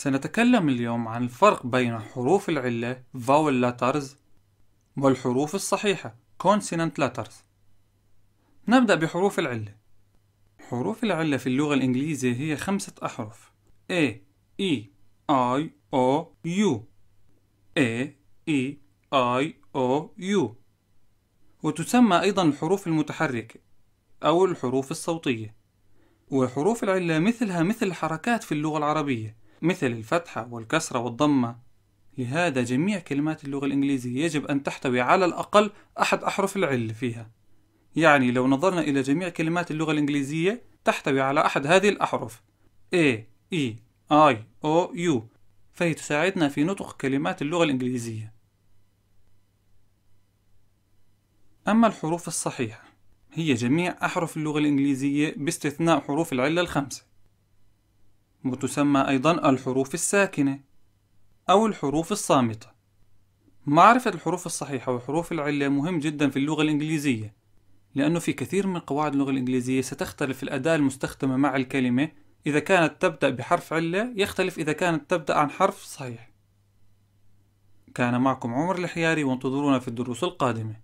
سنتكلم اليوم عن الفرق بين حروف العلة vowel letters والحروف الصحيحة consonant letters. نبدأ بحروف العلة. حروف العلة في اللغة الإنجليزية هي خمسة أحرف. A E I O U. A E I O U. وتسمى أيضا الحروف المتحركة أو الحروف الصوتية. وحروف العلة مثلها مثل الحركات في اللغة العربية. مثل الفتحة والكسرة والضمة. لهذا جميع كلمات اللغة الإنجليزية يجب أن تحتوي على الأقل أحد أحرف العلة فيها. يعني لو نظرنا إلى جميع كلمات اللغة الإنجليزية تحتوي على أحد هذه الأحرف. A, E, I, O, U. فهي تساعدنا في نطق كلمات اللغة الإنجليزية. أما الحروف الصحيحة هي جميع أحرف اللغة الإنجليزية باستثناء حروف العلة الخمسة. وتسمى أيضا الحروف الساكنة أو الحروف الصامتة. معرفة الحروف الصحيحة وحروف العلة مهم جدا في اللغة الإنجليزية لأنه في كثير من قواعد اللغة الإنجليزية ستختلف الأداة المستخدمة مع الكلمة. إذا كانت تبدأ بحرف علة يختلف إذا كانت تبدأ عن حرف صحيح. كان معكم عمر الحياري وانتظرونا في الدروس القادمة.